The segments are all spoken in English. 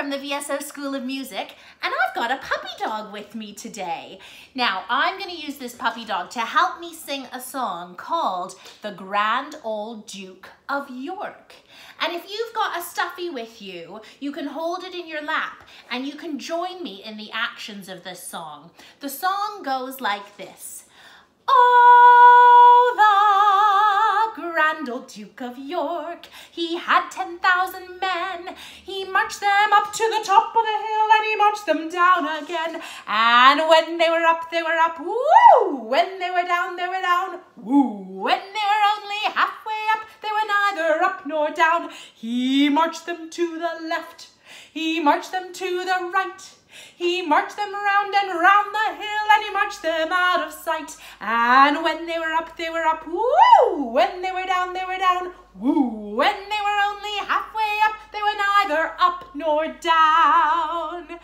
from the VSO School of Music and I've got a puppy dog with me today. Now I'm to use this puppy dog to help me sing a song called The Grand Old Duke of York. And if you've got a stuffy with you, you can hold it in your lap and you can join me in the actions of this song. The song goes like this. Oh, grand old Duke of York, he had 10,000 men. He marched them up to the top of the hill and he marched them down again. And when they were up, they were up, woo! When they were down, they were down, woo! When they were only halfway up, they were neither up nor down. He marched them to the left, he marched them to the right. He marched them round and round the hill and he marched them out. When they were up, they were up, woo! When they were down, they were down, woo! When they were only halfway up, they were neither up nor down.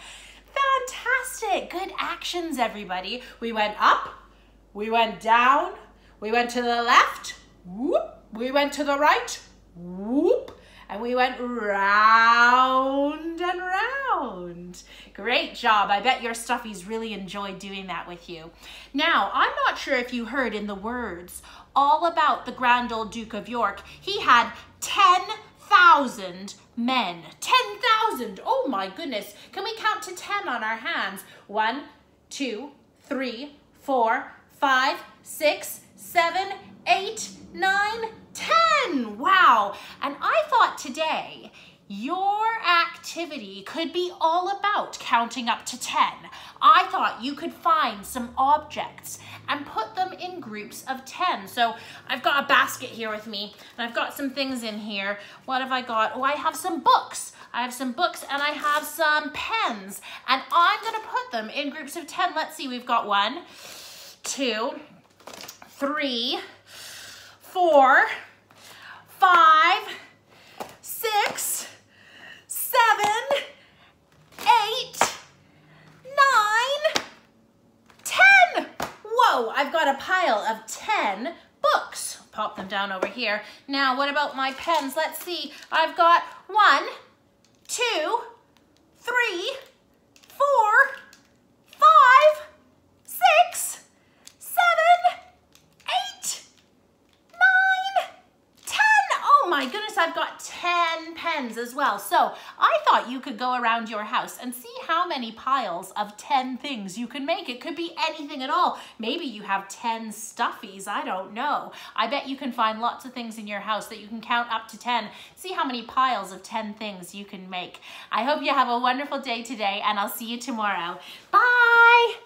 Fantastic, good actions everybody. We went up, we went down, we went to the left, whoop, we went to the right, whoop, and we went round and round. Great job. I bet your stuffies really enjoyed doing that with you. Now, I'm not sure if you heard in the words all about the grand old Duke of York. He had 10,000 men. 10,000. Oh my goodness. Can we count to 10 on our hands? One, two, three, four, five, six, seven, eight, nine, ten. Wow. And I thought today your activity could be all about counting up to 10. I thought you could find some objects and put them in groups of 10. So I've got a basket here with me and I've got some things in here. What have I got? Oh, I have some books. I have some books and I have some pens and I'm gonna put them in groups of 10. Let's see, we've got one, two, three, four, five, six, seven, eight, nine, ten. Whoa, I've got a pile of 10 books. Pop them down over here. Now, what about my pens? Let's see. I've got one, two, three, four, five, six, seven, eight, nine, ten. Goodness, I've got 10 pens as well. So I thought you could go around your house and see how many piles of 10 things you can make. It could be anything at all. Maybe you have 10 stuffies, I don't know. I bet you can find lots of things in your house that you can count up to 10. See how many piles of 10 things you can make. I hope you have a wonderful day today and I'll see you tomorrow. Bye!